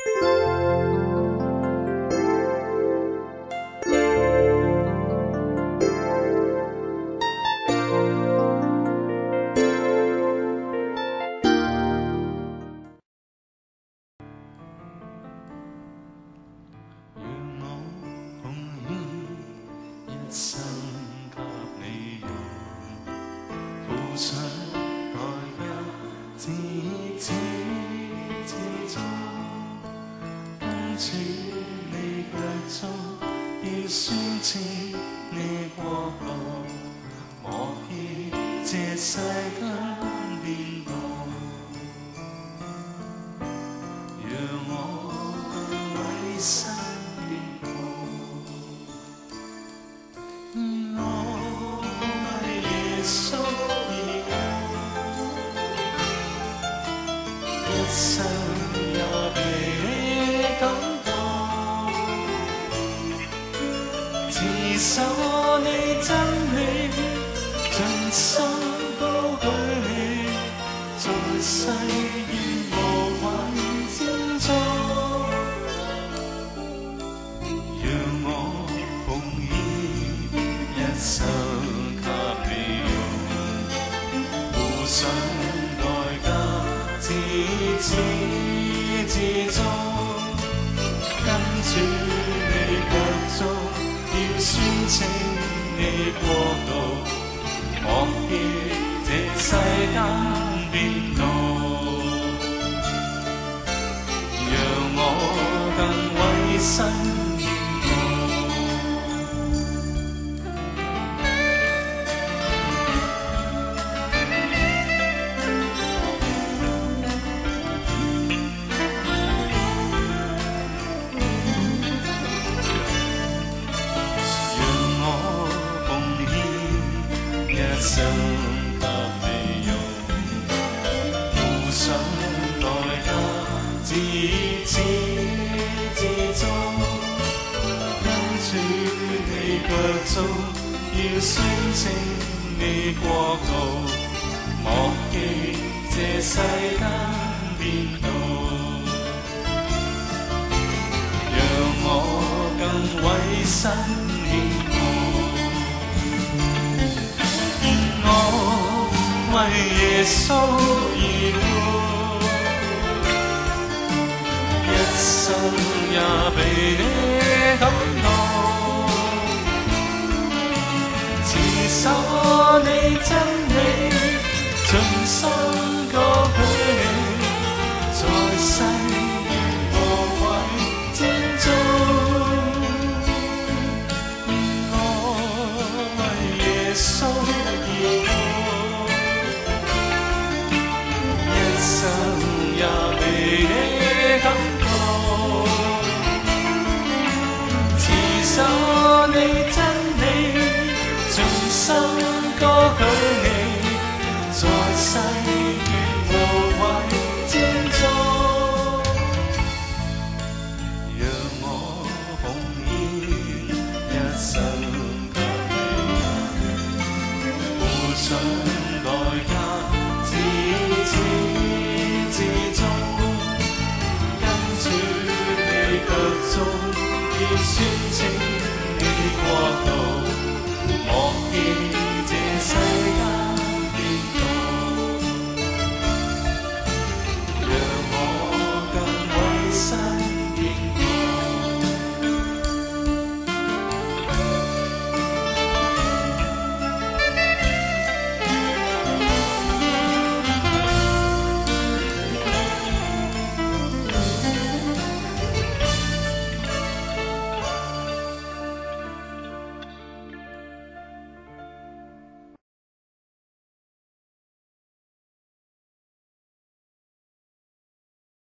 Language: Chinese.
让我奉献一生给你用，付出爱不自私自。似你腳蹤，要宣示你國度。我見這世間變動，讓我委身面旁。我為耶穌而活，一生。守你真美尽心高举起在世愿和谐共振让我奉献一生给你用互信来得自始至终跟住清你过度忘记这世间变动想得你用，互想爱也自始至终，跟住你脚中要宣称你过度，莫记这世间变动，让我更委身。為耶穌而活，一生也被你感。你感動，持守你真理，盡心歌舉你，在世無畏精忠，讓我奉獻一生給你，互相代價。宣称你过度。